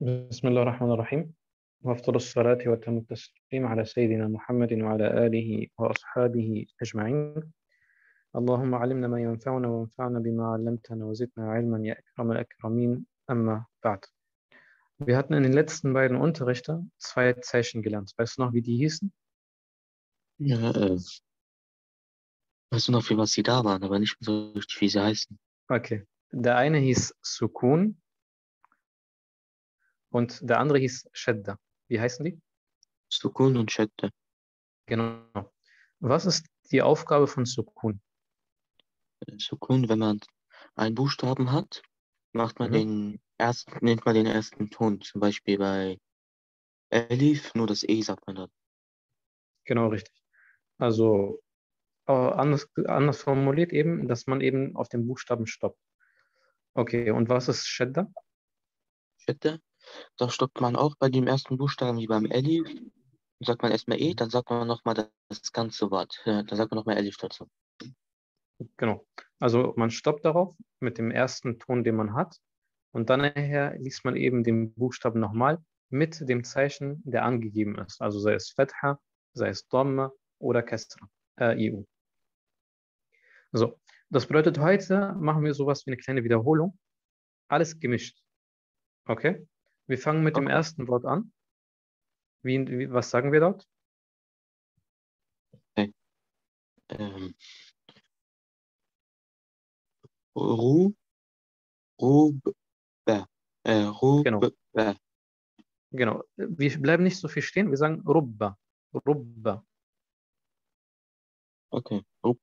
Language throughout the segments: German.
بسم الله الرحمن الرحيم وأفضل الصلاة وأتم التسليم على سيدنا محمد وعلى آله وأصحابه أجمعين اللهم علمنا ما ينفعنا وانفعنا بما علمتنا وزدنا علما يا أكرم الأكرمين أما بعد Wir hatten in den letzten beiden Unterrichten zwei Zeichen gelernt. Weißt du noch, wie die hießen? Ja, äh, weißt du noch, für was sie da waren, aber nicht mehr so richtig, wie sie heißen. Okay. Der eine hieß Sukun und der andere hieß Shadda. Wie heißen die? Sukun und Shadda. Genau. Was ist die Aufgabe von Sukun? Sukun, wenn man einen Buchstaben hat, macht man Mhm. den ersten, nimmt man den ersten Ton. Zum Beispiel bei Elif, nur das E sagt man dann. Genau, richtig. Also äh, anders, anders formuliert eben, dass man eben auf den Buchstaben stoppt. Okay, und was ist Shadda? Shadda, da stoppt man auch bei dem ersten Buchstaben wie beim Elif. Dann sagt man erstmal E, dann sagt man nochmal das, ganze Wort. Dann sagt man nochmal Elif dazu. Genau. Also man stoppt darauf mit dem ersten Ton, den man hat. Und dann nachher liest man eben den Buchstaben nochmal mit dem Zeichen, der angegeben ist. Also sei es Fetha, sei es Dhamma oder Kesra, äh, IU. So, das bedeutet, heute machen wir sowas wie eine kleine Wiederholung. Alles gemischt. Okay? Wir fangen mit dem Okay. ersten Wort an. Wie, wie, was sagen wir dort? Ähm, Ru, Rub, äh, Rub, Genau. Genau. Wir bleiben nicht so viel stehen. Wir sagen Rubba. Rubba. Okay, Rub,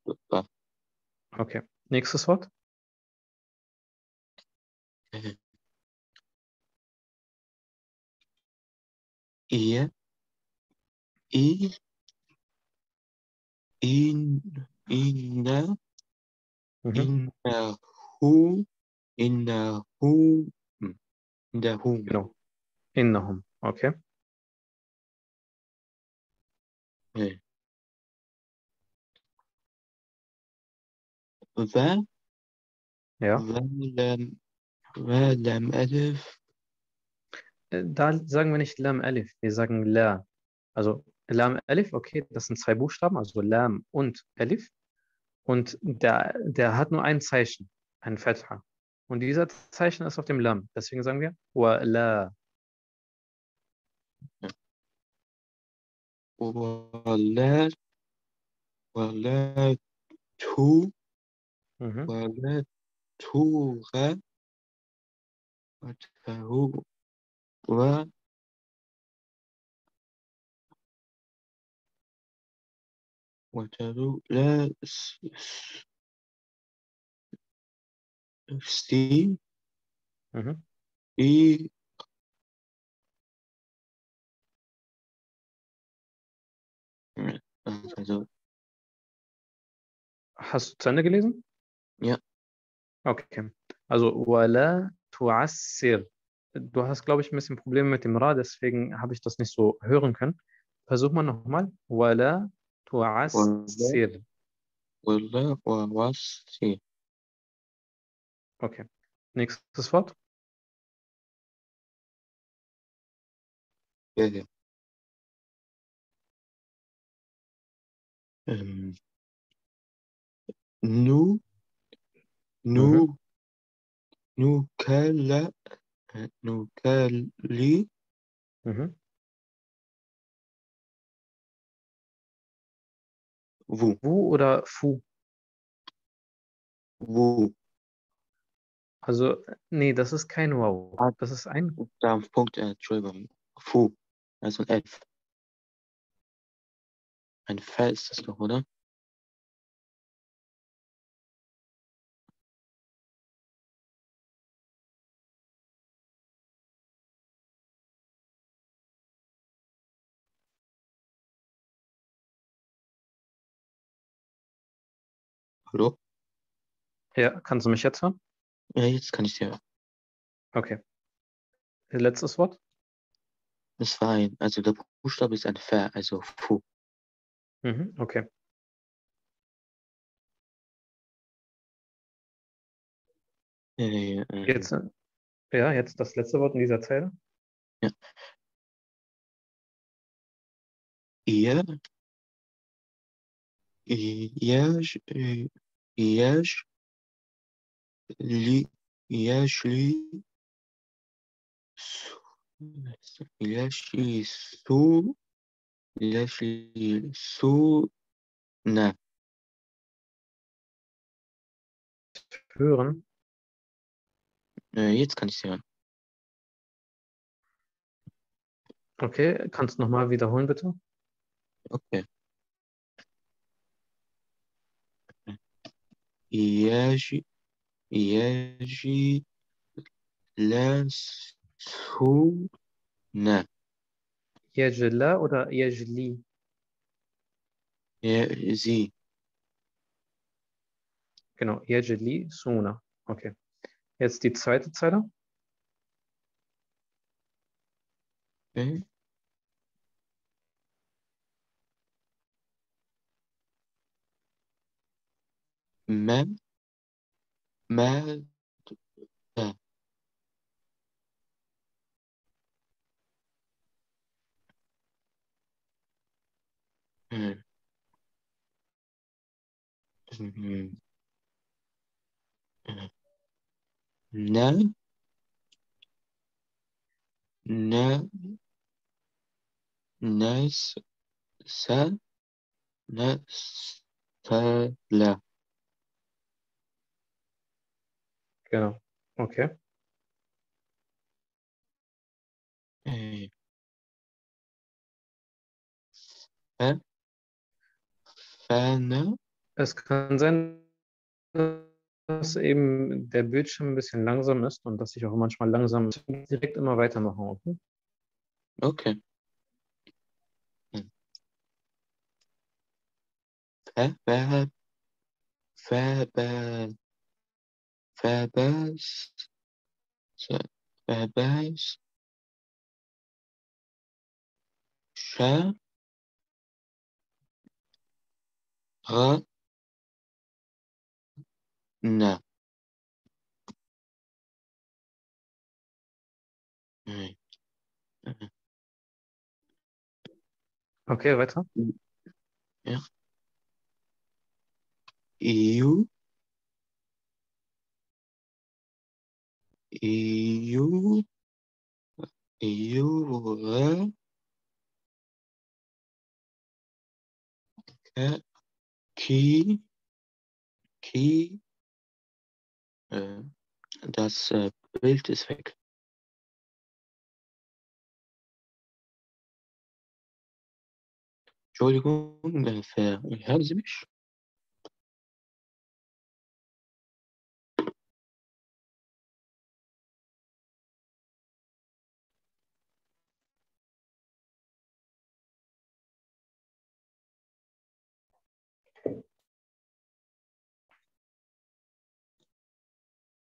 Okay. Nächstes Wort. Ihr, I, in, inne, Mhm. in der Hu, in der Hu, in der Hu. Genau. Innahum. Okay. Okay. Wer, Ja. Welem, Welem Elif, Äh, Da sagen wir nicht Lam Alif, wir sagen La. Also Lam Alif, okay, das sind zwei Buchstaben, also Lam und Alif. Und der, der hat nur ein Zeichen, ein Fetha. Und dieser Zeichen ist auf dem Lam. Deswegen sagen wir Wa La. Wala, Wala, Tu, Mhm. Wala, Ture, Watahu, Wa, La, S- S- Sti, Mhm. I, also, Hast du zu Ende gelesen? Ja. Okay. Also Wala tu'assir. Du hast, glaube ich, ein bisschen Probleme mit dem Ra, deswegen habe ich das nicht so hören können. Versuch mal nochmal. Wala tu'assir. Wala, Si. Okay. Nächstes Wort. Ja. Ähm, Nu, Nu, Nu, Kala, äh, Nu, Kali, Mhm. Wu, Wu oder Fu? Wu. Also, nee, das ist kein Wow. Ah. Das ist ein. Da Punkt, äh, Entschuldigung, Fu, also ein F. Ein F ist das doch, oder? Hallo? Ja, kannst du mich jetzt hören? Ja, jetzt kann ich dir. Okay. Letztes Wort. Das war ein, also der Buchstabe ist ein F, also Fu. Mhm. Okay. Äh, äh, Jetzt, ja, jetzt das letzte Wort in dieser Zeile. ihr, يج, يج, لي, يجلي, يجلي سو, يجلي سو, na, Hören. äh, jetzt kann ich sie hören. Okay, kannst du nochmal wiederholen, bitte? Okay. يجي يجي لسهولة Yajla oder Yajli? يأذي Genau, Yajli Suna. Okay. Jetzt die zweite Zeile. Okay. Mad, mad, uh, no, no, nice, sad, nice, sala. Genau. Okay. Ey. Es kann sein, dass eben der Bildschirm ein bisschen langsam ist und dass ich auch manchmal langsam direkt immer weitermachen. Okay. okay. Hm. Ver, ver, فباس فباس شا غ نا إيه. Okay, weiter. يو يو Ju, Jure, Ki, Ki, das äh, Bild ist weg. Entschuldigung, äh, hören Sie mich?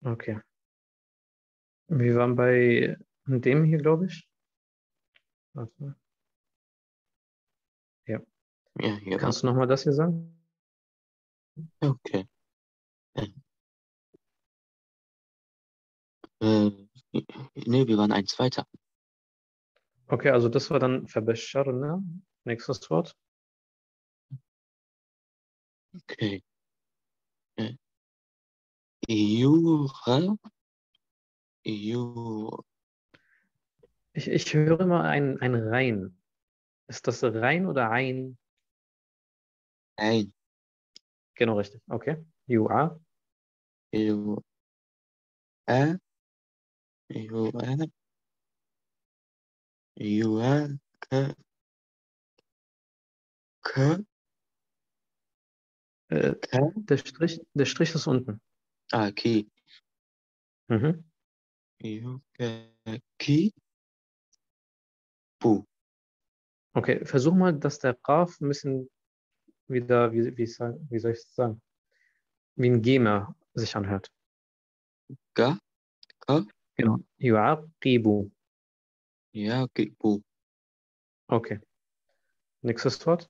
Okay. Wir waren bei dem hier, glaube ich. Warte mal. Ja, hier war Kannst du nochmal das hier sagen? Okay. Äh, nee, wir waren eins weiter. Okay, also das war dann Verbesserung, Nächstes Wort. Okay. Äh, Jura. Ju, Ich, ich höre immer ein, ein Rein. Ist das Rein oder ein? ein. Genau richtig. Okay. Jua. Ju, Ä. Ju, Ä. Ju, Ä. K. K. Äh, K. der, Strich, der Strich ist unten. Ah, Ki. Mhm. Ju, K. Ki. Bu. Okay, versuch mal, dass der Qaf ein bisschen wieder, wie, wie, wie soll ich es sagen, wie ein Gamer sich anhört. Ga. Ka. Genau. Yuaqibu. Ja, okay. Bu. Okay. Nächstes Wort.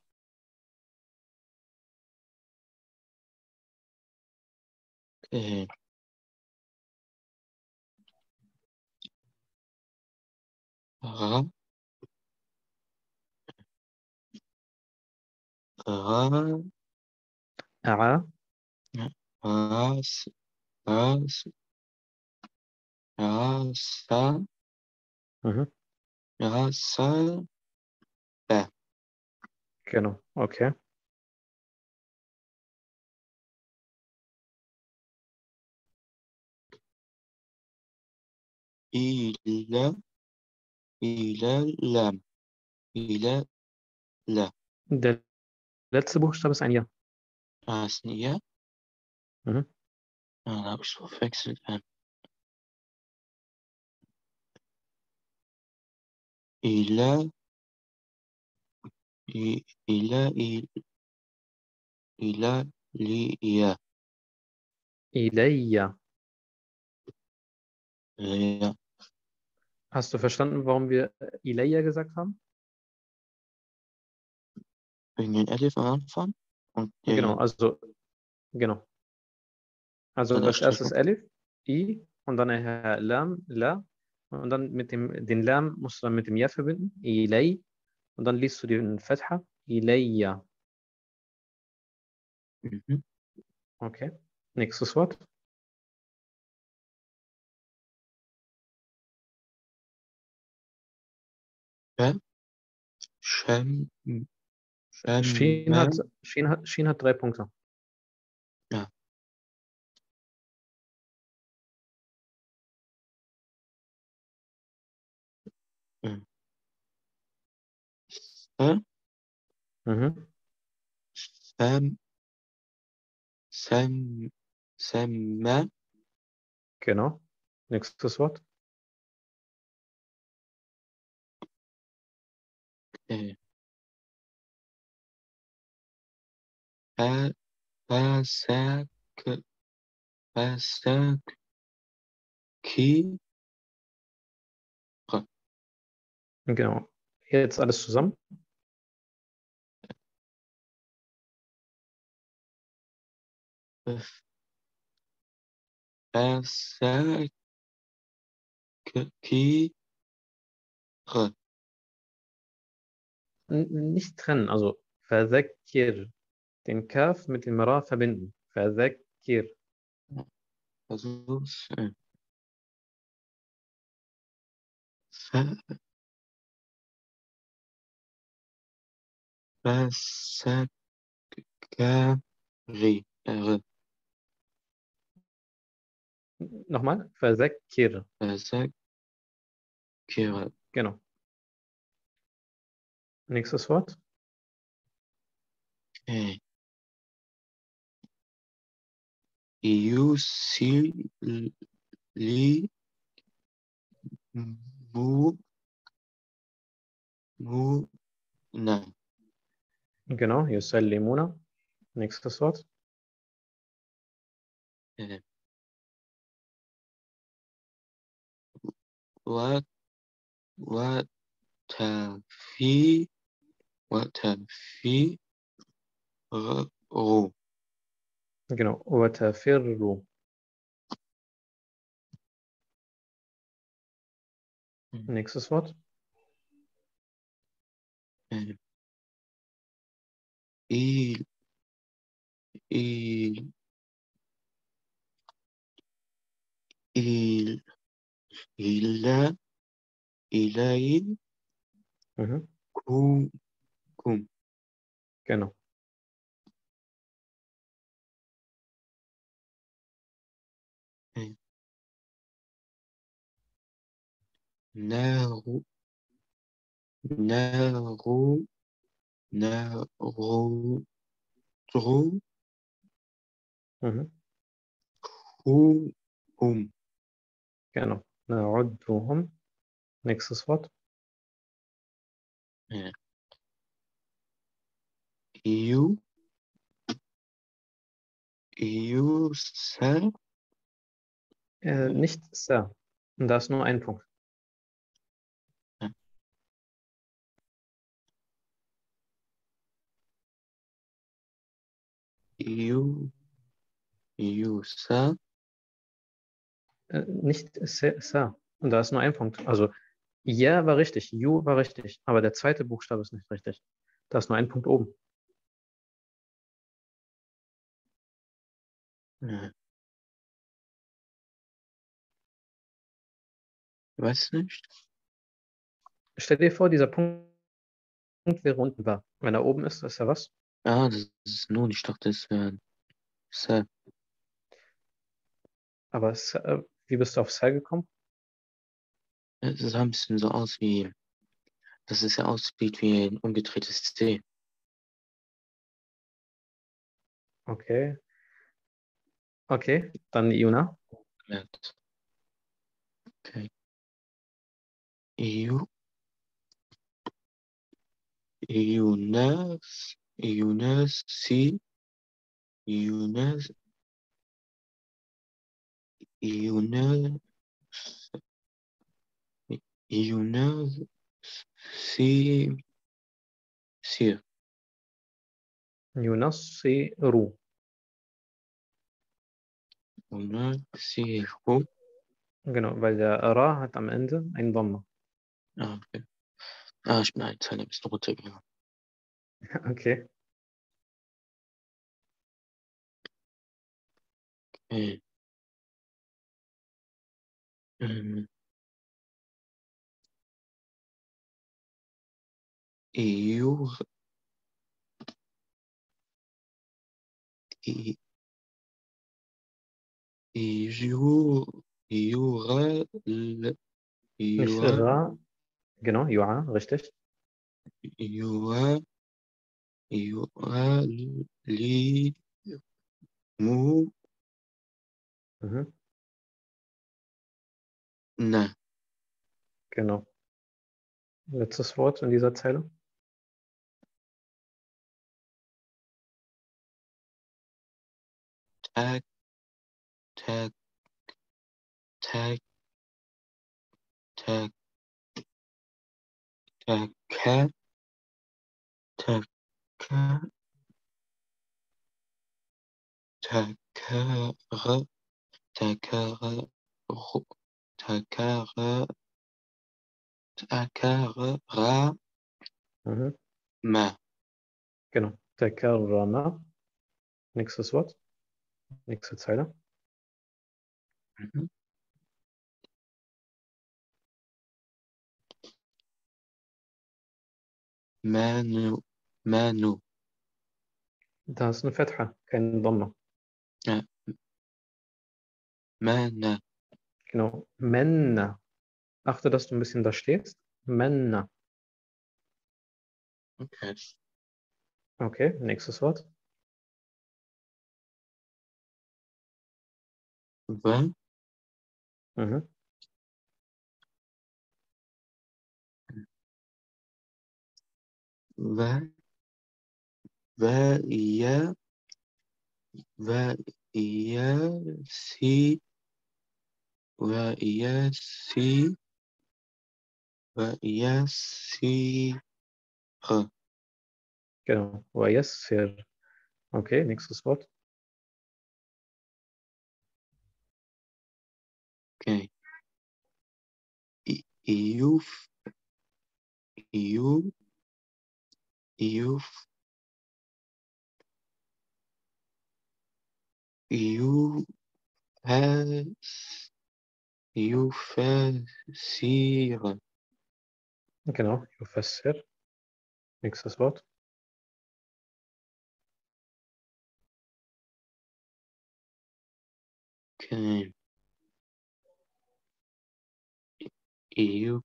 Äh. Ra. Ra. A, Ras. Ras. Rasa. mhm. Rasa. genau, okay. إلى إلى لام. إلى لا. ده لا تسيبوهش طب ثانية. آه ثانية. أها أنا أشوفك الآن. إلى إلى إلى إلى لي إلي Ja. Hast du verstanden, warum wir Ilayya gesagt haben? Wegen den Elif am Anfang und der Genau, also, genau. Also als erstes Strecke. Elif, I und dann nachher Lam, La. Und dann mit dem, den Lam musst du dann mit dem Ja verbinden, Ilay. Und dann liest du den Fatha, Ilayya. Mhm. Okay. Nächstes Wort. Shem, Shin hat, Shemma, Shin hat, Shin hat drei Punkte. Ja. Sam, Mhm. Sam, Sam, Samma, Genau. Nächstes Wort. Äh, Pa- Pasak, Pasak, Ki, Genau. Jetzt alles zusammen. Pasak, Ki, Nicht trennen, also Fadhakkir. Den Kaf mit dem Ra verbinden. Fadhakkir. Versuch's. äh, Fa- Fasakari, R. Nochmal. Fadhakkir. Fasakira, Genau. Nächstes Wort. äh, Yusili, Mu, Mu, nein. Genau. Yusallimuna. Nächstes Wort. äh, Wa, wa, tafi, wa, tafi, r, ru. Genau. Watafirru. Mhm. Nächstes Wort. äh, Il, il, il, ila, ilail, Mhm. كوم كانوا. إيه. ناغو. ناغو. ناغو. تغو. هم. كانوا. نعدهم. نكسس وات Iu, iu, sa, Äh, nicht Sa. Und da ist nur ein Punkt. iu, iu, sa, Äh, nicht Sa. Und da ist nur ein Punkt. Also Ja, war richtig. Ju war richtig. Aber der zweite Buchstabe ist nicht richtig. Da ist nur ein Punkt oben. Ja. Weiß nicht. Stell dir vor, dieser Punkt wäre unten da. Wenn er oben ist, ist er was? Ah, das ist nun, ich dachte, es wäre Sir. Aber äh, wie bist du auf Cell gekommen? Es sah ein bisschen so aus wie, dass es ja aussieht wie ein umgedrehtes C. Okay. Okay, dann Iuna. gemerkt. Okay. EU. Eunice. Eunice. C. Eunice. Eunice. Eunice. C. Sir. Yunasiru. Ru. Genau, weil der Ra hat am Ende ein Dhamma. Ah, okay. Ah, ich bin eine Zeile ein bisschen runtergegangen. Okay. Okay. Ähm. E- Jura. Jura. Ra. Genau, Jua, richtig. Jura. Jura. Li. Mu. Mhm. Na. Genau. Letztes Wort in dieser Zeile. Tag. Tag. Tag. Tag. Tag. Tag. Tag. Takara. Takara. Takara. Takara. Mhm. Ma. Genau. Takarrama. Nächstes Wort. Nächste Zeile. Mhm. Manu. Manu. Da ist eine Fetha, kein Dhamma. Mana. Genau. Menna. Achte, dass du ein bisschen da stehst. Menna. Okay. Okay, nächstes Wort. Va. Mhm. Va. Va. Ya. Va. Ya. Si. Va. Ya. Si. Va. Ya. Si. Genau. Wayassir. Okay, nächstes Wort. Okay. I- Iuf. Iu. Iuf. Iu. Fas. Yufasir. Genau. Yufassir. Nächstes Wort. Okay. you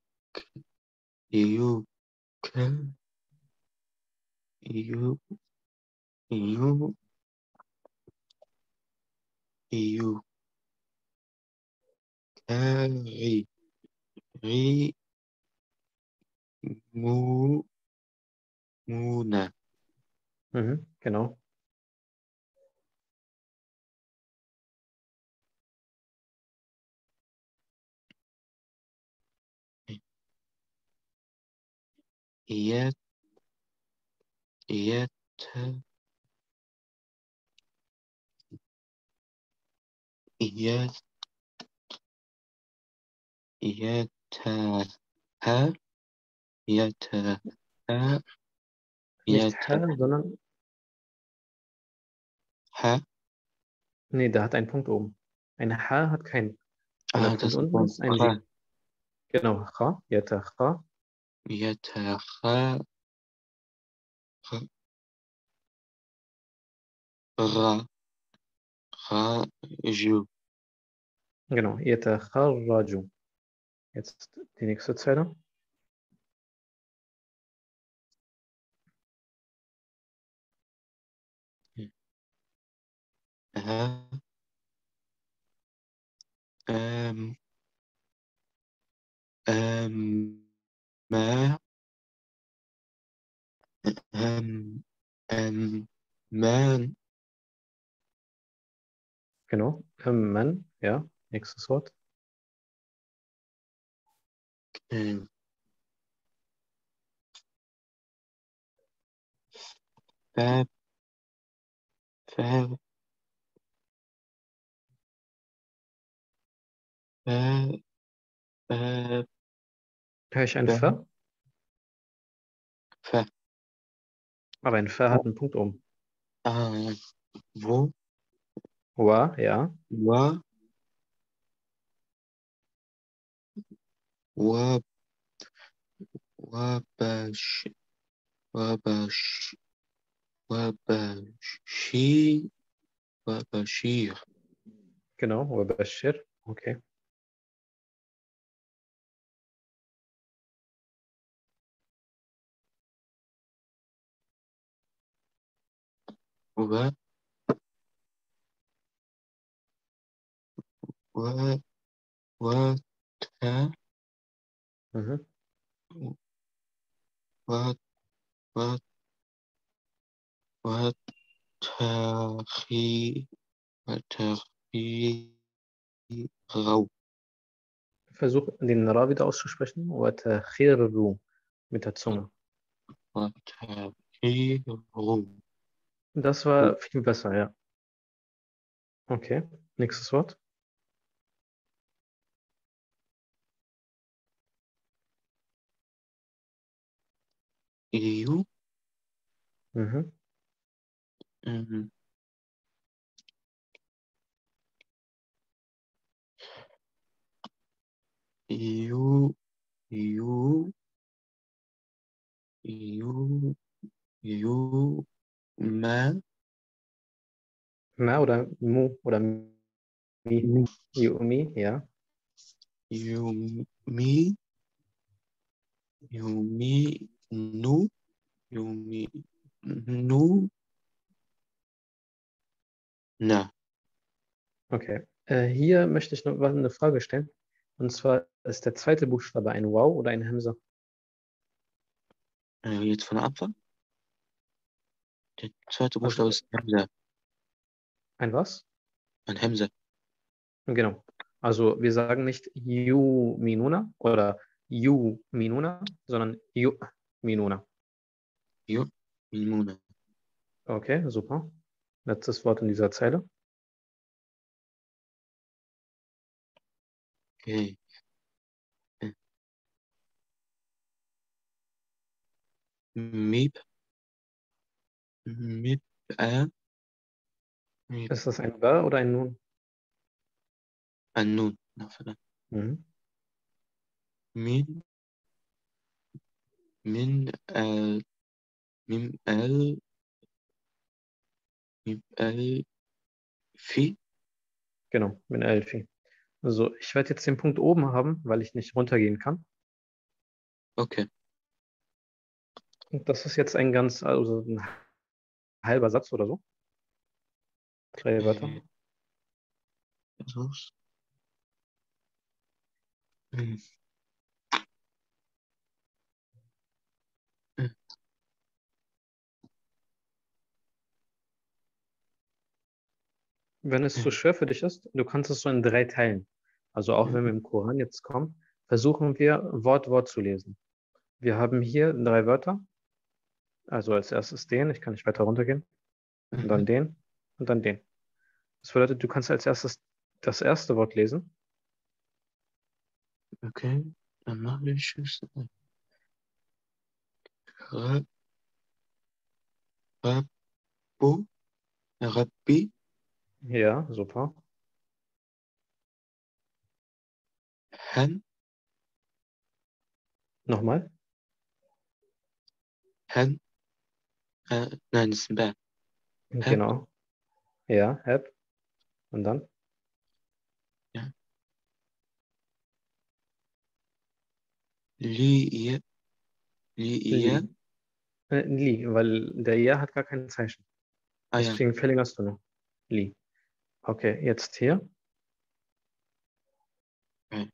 you can you you you carry re mu muna. Mhm genau. Ehe, Ehete, Ehe, Ehete, Ehete, Ehete, Nicht Hä, sondern Hä? Nee, da hat ein Punkt oben. Ein H hat keinen. Ah, das unten ist ein Genau, H, Jeta, H, را خرجوا genau, Yatacharraju. Jetzt die nächste Zeile. ها أم أم ما ähm, ähm, man. Genau, man, ja, nächstes Wort. Ähm. Ver, ver, ver, ver, Höre ich ein ja. F? F. Aber ein F hat einen Punkt oben. Ähm, wo? Wa, ja. Wa. Wa. Wabash. Wabash. Wabashi. Wabashir. Genau, Wabashir. Okay. What? What? What? Huh? Mhm. What? What? What? Batterie, Batterie, Rau. Versuch den Ra wieder auszusprechen. Watachiru mit der Zunge. Watachiru. Das war viel besser, ja. Okay, nächstes Wort. يو Mhm. Mhm. You, you, you, you, ma, Ma oder Mu oder Mi. Mi. Yumi, ja. you, me, nu, you, me, nu, na. Okay. Äh, hier möchte ich noch eine Frage stellen. Und zwar ist der zweite Buchstabe ein Wow oder ein Hamza? Äh, jetzt von Anfang. Der zweite Buchstabe ist Hemse. Ein was? Ein Hemse. Genau. Also wir sagen nicht Yu Minuna oder Yu Minuna, sondern Yu Minuna. You, Mimuna. Okay, super. Letztes Wort in dieser Zeile. Okay. Äh. Mit ä. Mit Ist das ein Ba oder ein Nun? Ein Nun. Mhm. Min. Min. Äh, min, el. Mim el. Fi. Genau, min el Fi. Also, ich werde jetzt den Punkt oben haben, weil ich nicht runtergehen kann. Okay. Und das ist jetzt ein ganz, also ein halber Satz oder so. Drei Wörter. Äh, los. Hm. Wenn es zu schwer für dich ist, du kannst es so in drei teilen. Also auch wenn wir im Koran jetzt kommen, versuchen wir Wort Wort zu lesen. Wir haben hier drei Wörter. Also als erstes den, ich kann nicht weiter runtergehen. Und dann Mhm. den und dann den. Das bedeutet, du kannst als erstes das erste Wort lesen. Okay. Dann mache ich es. Ra- Rabbu, Rabbi, Ja, super. Ham, Nochmal. Ham, äh, nein, das ist ein Bär. Hab. Genau. Ja, hab. Und dann? Li, Li, Li. Äh, Li, weil der Ja hat gar kein Zeichen. Ah ja, Deswegen verlängerst du nur. Li. Okay, jetzt hier. Okay.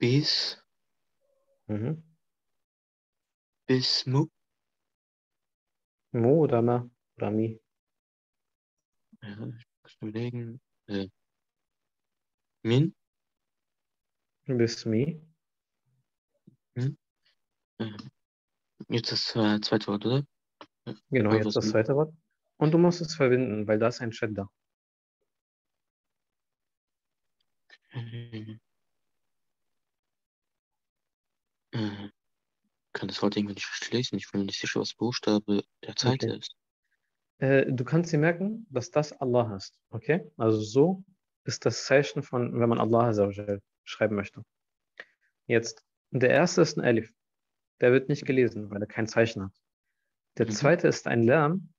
Bis, Mhm. Bismu, Mo oder Ma oder Mi. ja, ich muss überlegen, äh, Min, Bis Mi. äh, jetzt das äh, zweite Wort, oder? Genau, jetzt das zweite Wort. Und du musst es verbinden, weil da ist ein Chat da. Äh, äh, kann das Wort irgendwie nicht schlecht lesen. Ich bin mir nicht sicher, was Buchstabe der zweite Okay. ist. Äh, du kannst dir merken, dass das Allah ist. Okay? Also so ist das Zeichen von, wenn man Allah schreiben möchte. Jetzt, der erste ist ein Alif. Der wird nicht gelesen, weil er kein Zeichen hat. Der Mhm. zweite ist ein Lärm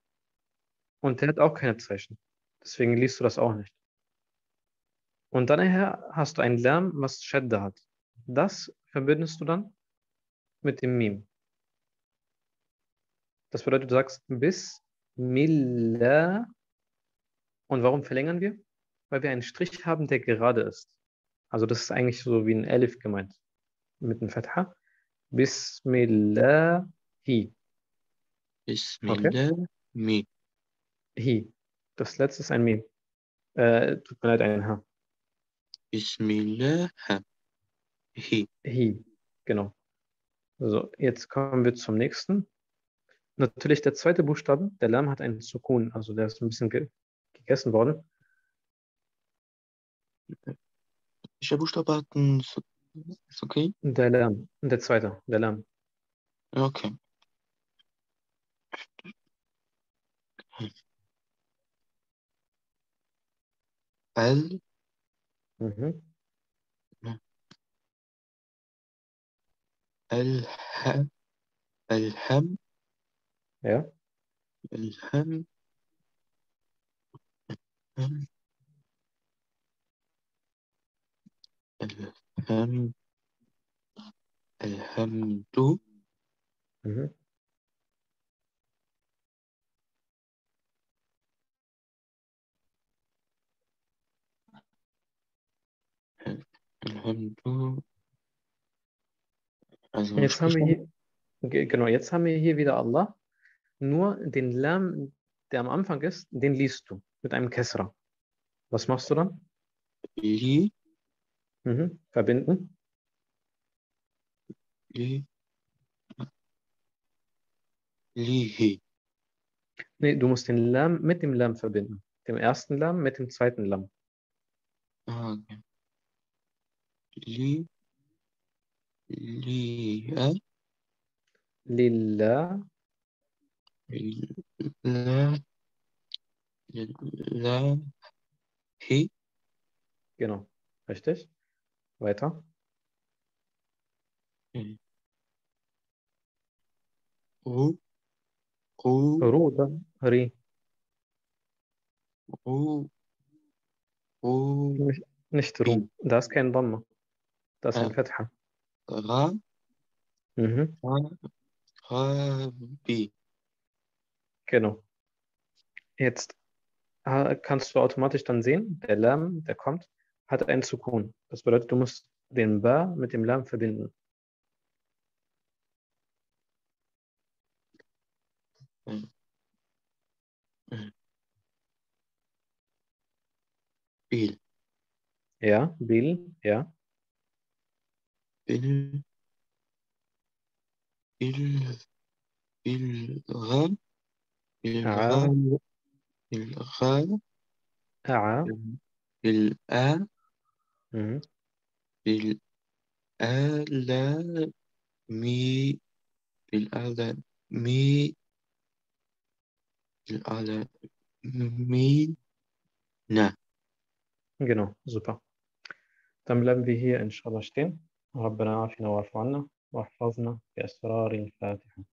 und der hat auch keine Zeichen. Deswegen liest du das auch nicht. Und dann nachher hast du ein Lärm, was Shadda hat. Das verbindest du dann mit dem Mim. Das bedeutet, du sagst Bismillah. Und warum verlängern wir? Weil wir einen Strich haben, der gerade ist. Also das ist eigentlich so wie ein Elif gemeint. Mit einem Fatha. Bismillahi. Bismillah, Mi. Hi. Das letzte ist ein Mim. Äh, tut mir leid, ein H. Bismillah, Hi. Hi. Genau. So, jetzt kommen wir zum nächsten. Natürlich der zweite Buchstabe, der Lamm hat einen Sukun, also der ist ein bisschen ge gegessen worden. Welcher Buchstabe hat ein Su- Ist okay? Der Lamm, der zweite, der. Ja, okay. Al, Mhm. الهم الهم Ja. الهم الهم الهم الحمد Mhm. الحمد Also Jetzt haben wir hier, ge- genau, jetzt haben wir hier wieder Allah. Nur den Lamm, der am Anfang ist, den liest du mit einem Kesra. Was machst du dann? Li, Mhm. Verbinden. Li, Lihi. Nee, du musst den Lamm mit dem Lamm verbinden. Dem ersten Lamm mit dem zweiten Lamm. Ah, okay. Li, لله لله genau. Richtig? Weiter. نشتروا ده كان ضمه ده كان فتحه Ra, Mhm. Ra, Rabi. Genau. Jetzt äh, kannst du automatisch dann sehen, der Lam, der kommt, hat einen Sukun. Das bedeutet, du musst den Ba mit dem Lam verbinden. Bil, Ja, Bil, ja. إلغام إلغام إلغام أعا الآ الآلامي الآلامي الآلامين Genau, super. Dann bleiben wir hier in ال ربنا عافنا واعف عنا واحفظنا بأسرار الفاتحة